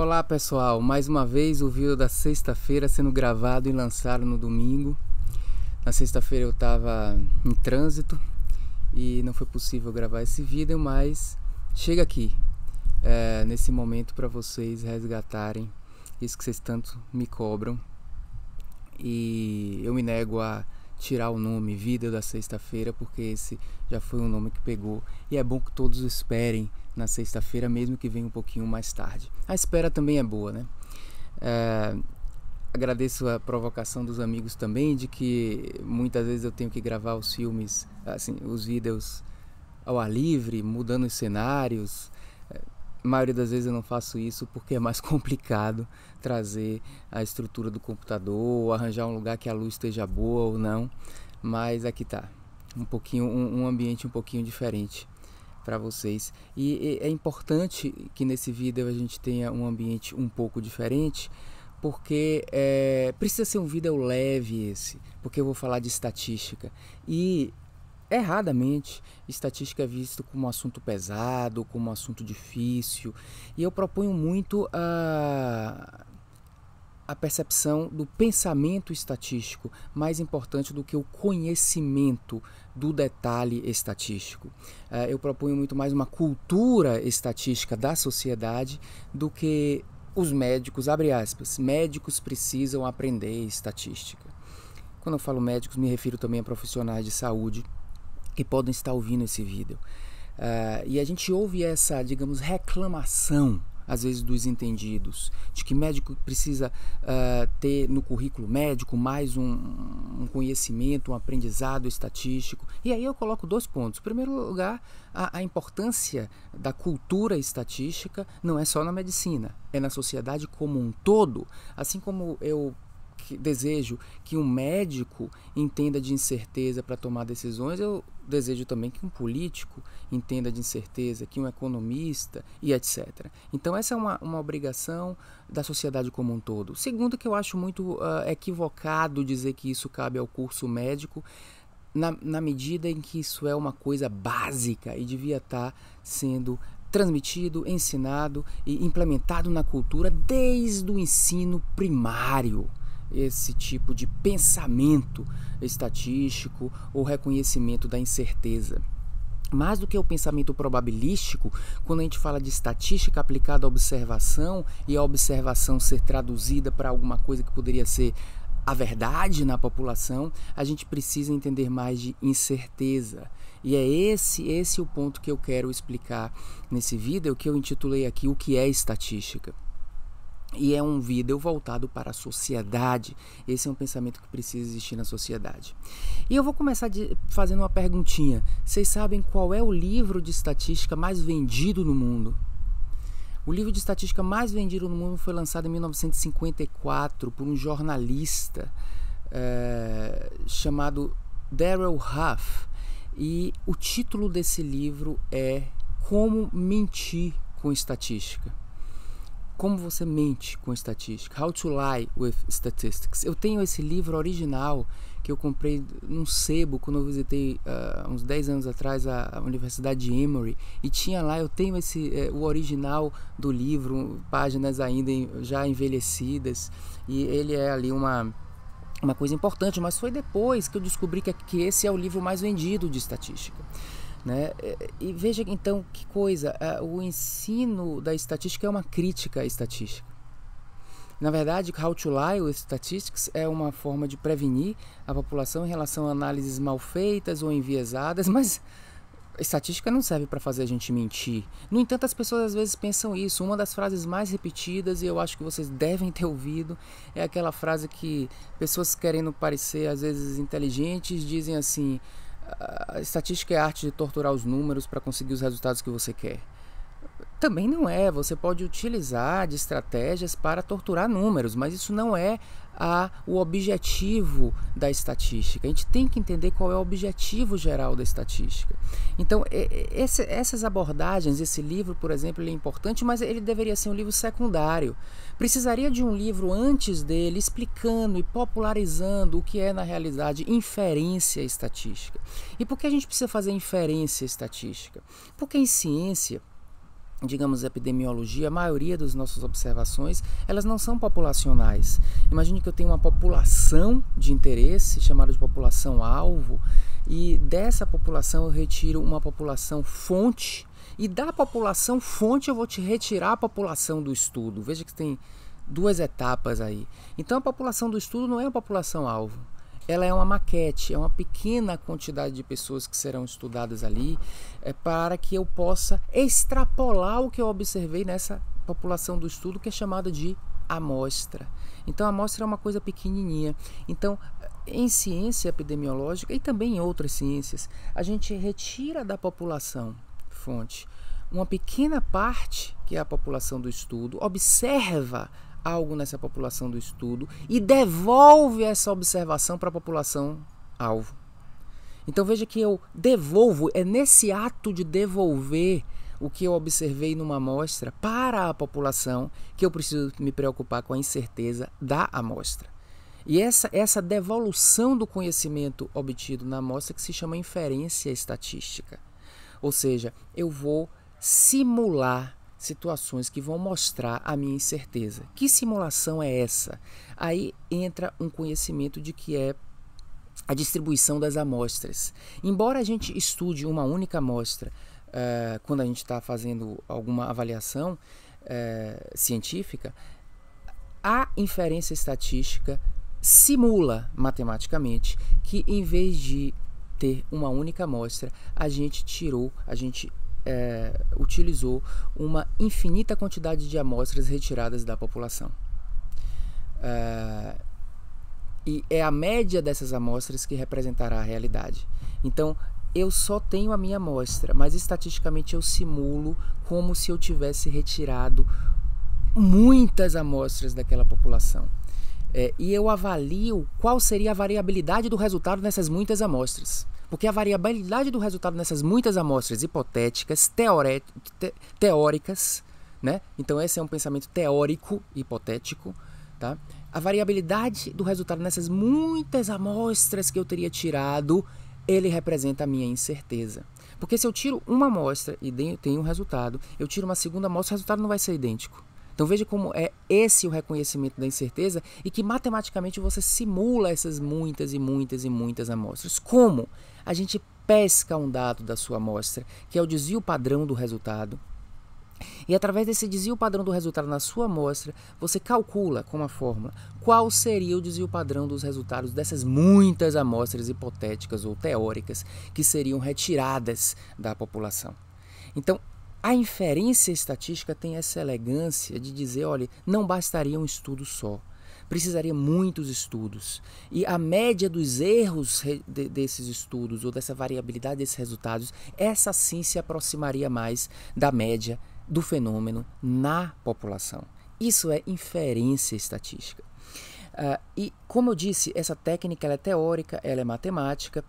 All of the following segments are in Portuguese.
Olá pessoal, mais uma vez o vídeo da sexta-feira sendo gravado e lançado no domingo. Na sexta-feira eu estava em trânsito e não foi possível gravar esse vídeo, mas chega aqui é, nesse momento para vocês resgatarem isso que vocês tanto me cobram. E eu me nego a tirar o nome Vida da Sexta-feira, porque esse já foi um nome que pegou. E é bom que todos esperem na sexta-feira, mesmo que venha um pouquinho mais tarde. A espera também é boa, né? É, agradeço a provocação dos amigos também, de que muitas vezes eu tenho que gravar os filmes, assim, os vídeos ao ar livre, mudando os cenários. A maioria das vezes eu não faço isso porque é mais complicado trazer a estrutura do computador, arranjar um lugar que a luz esteja boa ou não. Mas aqui tá, um pouquinho, um, um ambiente um pouquinho diferente para vocês. E, é importante que nesse vídeo a gente tenha um ambiente um pouco diferente, porque é, precisa ser um vídeo leve esse, porque eu vou falar de estatística. E erradamente, estatística é visto como um assunto pesado, como um assunto difícil, e eu proponho muito a, a percepção do pensamento estatístico, mais importante do que o conhecimento do detalhe estatístico. Eh, eu proponho muito mais uma cultura estatística da sociedade do que os médicos, abre aspas, médicos precisam aprender estatística. Quando eu falo médicos, me refiro também a profissionais de saúde que podem estar ouvindo esse vídeo. Uh, e a gente ouve essa, digamos, reclamação, às vezes, dos entendidos, de que médico precisa uh, ter no currículo médico mais um, um, conhecimento, um aprendizado estatístico. E aí eu coloco dois pontos. Em primeiro lugar, a, a importância da cultura estatística não é só na medicina, é na sociedade como um todo. Assim como eu que, desejo que um médico entenda de incerteza para tomar decisões, eu desejo também que um político entenda de incerteza, que um economista e etc. Então, essa é uma, uma obrigação da sociedade como um todo. Segundo, que eu acho muito uh, equivocado dizer que isso cabe ao curso médico. Na, na, medida em que isso é uma coisa básica e devia estar tá sendo transmitido, ensinado e implementado na cultura desde o ensino primário esse tipo de pensamento estatístico ou reconhecimento da incerteza. Mais do que o pensamento probabilístico, quando a gente fala de estatística aplicada à observação e a observação ser traduzida para alguma coisa que poderia ser a verdade na população, a gente precisa entender mais de incerteza. E é esse esse o ponto que eu quero explicar nesse vídeo que eu intitulei aqui o que é estatística. E é um vídeo voltado para a sociedade. Esse é um pensamento que precisa existir na sociedade. E eu vou começar de, fazendo uma perguntinha. Vocês sabem qual é o livro de estatística mais vendido no mundo? O livro de estatística mais vendido no mundo foi lançado em 1954 por um jornalista é, chamado Darrell Huff. E o título desse livro é Como Mentir com Estatística. Como você mente com estatística? How to Lie with Statistics. Eu tenho esse livro original que eu comprei num sebo quando eu visitei uh, uns 10 anos atrás a, a, Universidade de Emory e tinha lá, eu tenho esse uh, o original do livro, páginas ainda em, já envelhecidas e ele é ali uma uma coisa importante, mas foi depois que eu descobri que, que esse é o livro mais vendido de estatística. Né? E veja então que coisa, o ensino da estatística é uma crítica à estatística. Na verdade, How to Lie with Statistics é uma forma de prevenir a população em relação a análises mal feitas ou enviesadas, mas estatística não serve para fazer a gente mentir. No entanto, as pessoas às vezes pensam isso. Uma das frases mais repetidas, e eu acho que vocês devem ter ouvido, é aquela frase que pessoas querendo parecer às vezes inteligentes dizem assim: a estatística é a arte de torturar os números para conseguir os resultados que você quer. Também não é, você pode utilizar de estratégias para torturar números, mas isso não é a, o objetivo da estatística. A gente tem que entender qual é o objetivo geral da estatística. Então, esse, essas abordagens, esse livro, por exemplo, é importante, mas ele deveria ser um livro secundário. Precisaria de um livro antes dele explicando e popularizando o que é, na realidade, inferência estatística. E por que a gente precisa fazer inferência estatística? Porque em ciência digamos, epidemiologia, a maioria das nossas observações, elas não são populacionais. Imagine que eu tenho uma população de interesse, chamada de população alvo, e dessa população eu retiro uma população fonte, e da população fonte eu vou te retirar a população do estudo. Veja que tem duas etapas aí. Então a população do estudo não é a população alvo ela é uma maquete, é uma pequena quantidade de pessoas que serão estudadas ali, é, para que eu possa extrapolar o que eu observei nessa população do estudo, que é chamada de amostra. Então, a amostra é uma coisa pequenininha. Então, em ciência epidemiológica e também em outras ciências, a gente retira da população fonte uma pequena parte, que é a população do estudo, observa algo nessa população do estudo e devolve essa observação para a população alvo. Então veja que eu devolvo, é nesse ato de devolver o que eu observei numa amostra para a população que eu preciso me preocupar com a incerteza da amostra. E essa, essa devolução do conhecimento obtido na amostra que se chama inferência estatística. Ou seja, eu vou simular situações que vão mostrar a minha incerteza. Que simulação é essa? Aí entra um conhecimento de que é a distribuição das amostras. Embora a gente estude uma única amostra uh, quando a gente está fazendo alguma avaliação uh, científica, a inferência estatística simula matematicamente que em vez de ter uma única amostra, a gente tirou, a gente é, utilizou uma infinita quantidade de amostras retiradas da população. É, e é a média dessas amostras que representará a realidade. Então, eu só tenho a minha amostra, mas estatisticamente eu simulo como se eu tivesse retirado muitas amostras daquela população. É, e eu avalio qual seria a variabilidade do resultado nessas muitas amostras. Porque a variabilidade do resultado nessas muitas amostras hipotéticas, te teóricas, né? Então esse é um pensamento teórico, hipotético, tá? A variabilidade do resultado nessas muitas amostras que eu teria tirado, ele representa a minha incerteza. Porque se eu tiro uma amostra e tenho um resultado, eu tiro uma segunda amostra, o resultado não vai ser idêntico. Então veja como é esse o reconhecimento da incerteza e que matematicamente você simula essas muitas e muitas e muitas amostras. Como? A gente pesca um dado da sua amostra, que é o desvio padrão do resultado. E através desse desvio padrão do resultado na sua amostra, você calcula com uma fórmula qual seria o desvio padrão dos resultados dessas muitas amostras hipotéticas ou teóricas que seriam retiradas da população. Então, a inferência estatística tem essa elegância de dizer, olha, não bastaria um estudo só. Precisaria muitos estudos. E a média dos erros desses estudos ou dessa variabilidade desses resultados, essa sim se aproximaria mais da média do fenômeno na população. Isso é inferência estatística. Uh, e como eu disse, essa técnica é teórica, ela é matemática,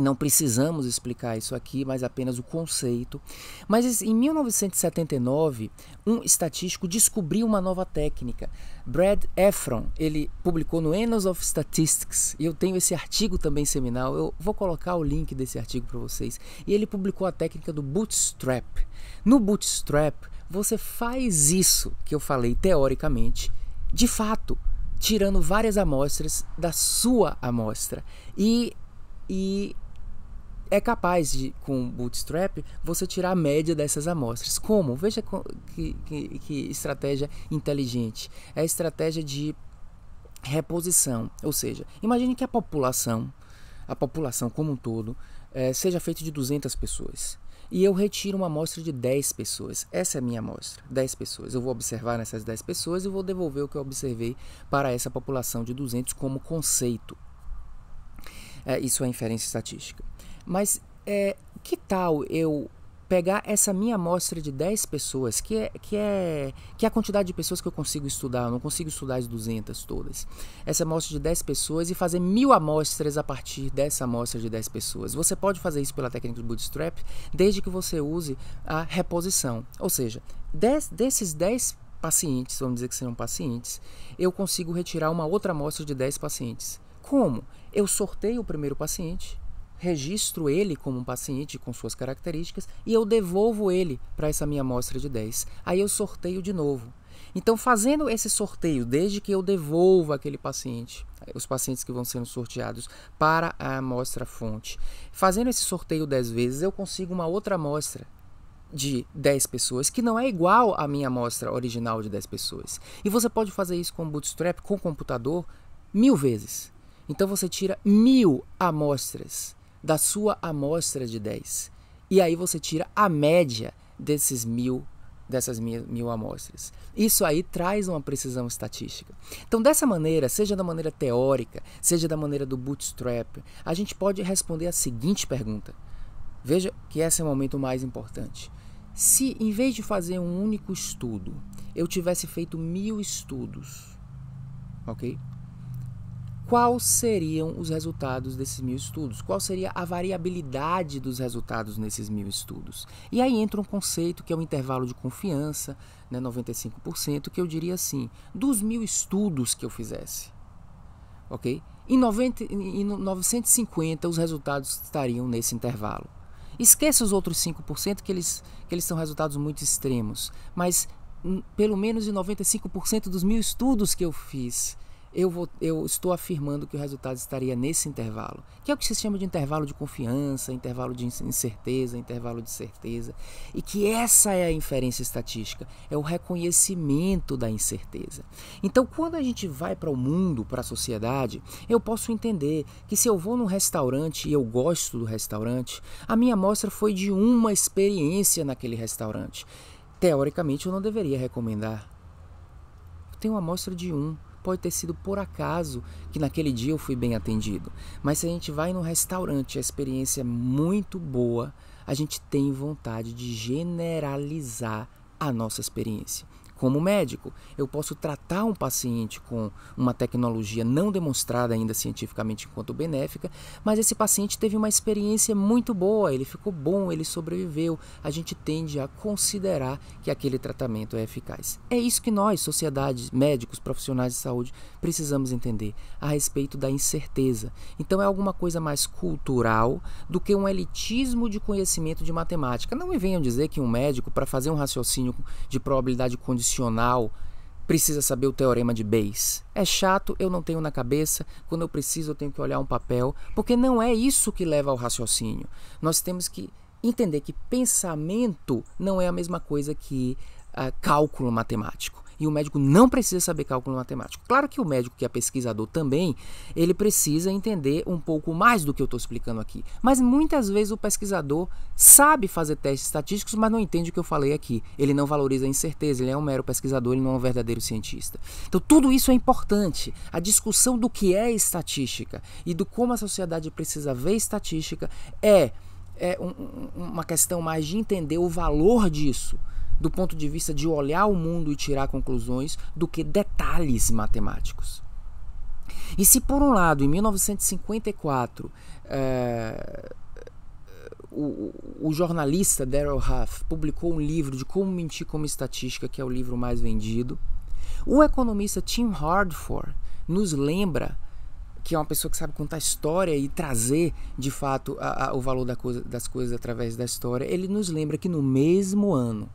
não precisamos explicar isso aqui, mas apenas o conceito. Mas em 1979, um estatístico descobriu uma nova técnica. Brad Efron, ele publicou no Annals of Statistics, e eu tenho esse artigo também seminal. Eu vou colocar o link desse artigo para vocês. E ele publicou a técnica do bootstrap. No bootstrap, você faz isso que eu falei teoricamente, de fato, tirando várias amostras da sua amostra. E e é capaz de, com Bootstrap, você tirar a média dessas amostras. Como? Veja que, que, que estratégia inteligente. É a estratégia de reposição. Ou seja, imagine que a população, a população como um todo, é, seja feita de 200 pessoas. E eu retiro uma amostra de 10 pessoas. Essa é a minha amostra, 10 pessoas. Eu vou observar nessas 10 pessoas e vou devolver o que eu observei para essa população de 200 como conceito. É, isso é inferência estatística. Mas é, que tal eu pegar essa minha amostra de 10 pessoas, que é, que, é, que é a quantidade de pessoas que eu consigo estudar, eu não consigo estudar as 200 todas. Essa amostra de 10 pessoas e fazer mil amostras a partir dessa amostra de 10 pessoas. Você pode fazer isso pela técnica do Bootstrap, desde que você use a reposição. Ou seja, des, desses 10 pacientes, vamos dizer que serão pacientes, eu consigo retirar uma outra amostra de 10 pacientes. Como? Eu sorteio o primeiro paciente, registro ele como um paciente com suas características e eu devolvo ele para essa minha amostra de 10. Aí eu sorteio de novo. Então, fazendo esse sorteio, desde que eu devolvo aquele paciente, os pacientes que vão sendo sorteados para a amostra fonte, fazendo esse sorteio 10 vezes, eu consigo uma outra amostra de 10 pessoas que não é igual à minha amostra original de 10 pessoas. E você pode fazer isso com Bootstrap, com computador, mil vezes. Então você tira mil amostras da sua amostra de 10. E aí você tira a média desses mil dessas mil, mil amostras. Isso aí traz uma precisão estatística. Então, dessa maneira, seja da maneira teórica, seja da maneira do bootstrap, a gente pode responder a seguinte pergunta. Veja que esse é o momento mais importante. Se, em vez de fazer um único estudo, eu tivesse feito mil estudos, ok? Quais seriam os resultados desses mil estudos, qual seria a variabilidade dos resultados nesses mil estudos. E aí entra um conceito que é o intervalo de confiança, né, 95%, que eu diria assim, dos mil estudos que eu fizesse, ok? Em, 90, em 950 os resultados estariam nesse intervalo. Esqueça os outros 5% que eles, que eles são resultados muito extremos, mas hum, pelo menos em 95% dos mil estudos que eu fiz, eu, vou, eu estou afirmando que o resultado estaria nesse intervalo, que é o que se chama de intervalo de confiança, intervalo de incerteza, intervalo de certeza, e que essa é a inferência estatística, é o reconhecimento da incerteza. Então, quando a gente vai para o mundo, para a sociedade, eu posso entender que se eu vou num restaurante e eu gosto do restaurante, a minha amostra foi de uma experiência naquele restaurante. Teoricamente, eu não deveria recomendar. Eu tenho uma amostra de um pode ter sido por acaso que naquele dia eu fui bem atendido. Mas se a gente vai no restaurante, a experiência é muito boa, a gente tem vontade de generalizar a nossa experiência. Como médico, eu posso tratar um paciente com uma tecnologia não demonstrada ainda cientificamente enquanto benéfica, mas esse paciente teve uma experiência muito boa, ele ficou bom, ele sobreviveu. A gente tende a considerar que aquele tratamento é eficaz. É isso que nós, sociedades, médicos, profissionais de saúde, precisamos entender a respeito da incerteza. Então é alguma coisa mais cultural do que um elitismo de conhecimento de matemática. Não me venham dizer que um médico, para fazer um raciocínio de probabilidade condicional, condicional precisa saber o teorema de Bayes. É chato, eu não tenho na cabeça, quando eu preciso eu tenho que olhar um papel, porque não é isso que leva ao raciocínio. Nós temos que entender que pensamento não é a mesma coisa que uh, cálculo matemático. E o médico não precisa saber cálculo matemático. Claro que o médico que é pesquisador também, ele precisa entender um pouco mais do que eu estou explicando aqui. Mas muitas vezes o pesquisador sabe fazer testes estatísticos, mas não entende o que eu falei aqui. Ele não valoriza a incerteza, ele é um mero pesquisador, ele não é um verdadeiro cientista. Então tudo isso é importante. A discussão do que é estatística e do como a sociedade precisa ver estatística é, é um, uma questão mais de entender o valor disso do ponto de vista de olhar o mundo e tirar conclusões do que detalhes matemáticos. E se por um lado, em 1954, é, o, o, jornalista Darrell Huff publicou um livro de como mentir como estatística, que é o livro mais vendido, o economista Tim Hardford nos lembra que é uma pessoa que sabe contar história e trazer de fato a, a, o valor da coisa, das coisas através da história, ele nos lembra que no mesmo ano,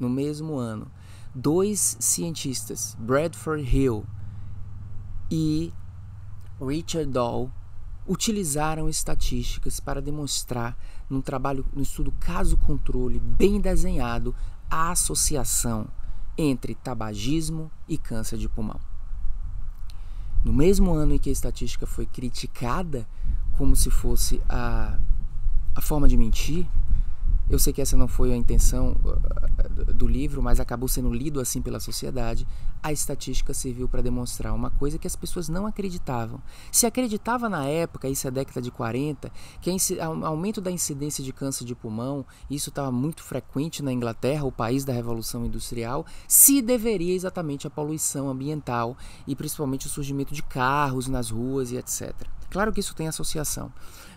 no mesmo ano, dois cientistas, Bradford Hill e Richard Doll, utilizaram estatísticas para demonstrar, num trabalho, no estudo caso-controle bem desenhado, a associação entre tabagismo e câncer de pulmão. No mesmo ano em que a estatística foi criticada como se fosse a, a forma de mentir, eu sei que essa não foi a intenção uh, do livro, mas acabou sendo lido assim pela sociedade. A estatística serviu para demonstrar uma coisa que as pessoas não acreditavam. Se acreditava na época, isso é década de 40, que o aumento da incidência de câncer de pulmão, isso estava muito frequente na Inglaterra, o país da Revolução Industrial, se deveria exatamente à poluição ambiental e principalmente o surgimento de carros nas ruas e etc. Claro que isso tem associação,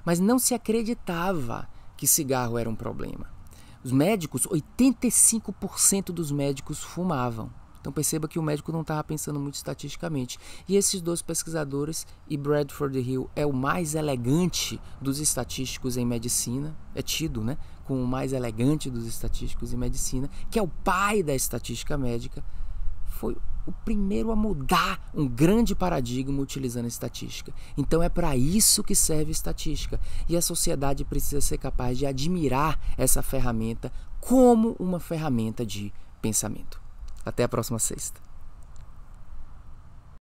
mas não se acreditava que cigarro era um problema. Os médicos, 85% dos médicos fumavam. Então perceba que o médico não estava pensando muito estatisticamente. E esses dois pesquisadores, e Bradford Hill é o mais elegante dos estatísticos em medicina, é tido né, como o mais elegante dos estatísticos em medicina, que é o pai da estatística médica, foi o primeiro a mudar um grande paradigma utilizando a estatística. Então é para isso que serve estatística. E a sociedade precisa ser capaz de admirar essa ferramenta como uma ferramenta de pensamento. Até a próxima sexta.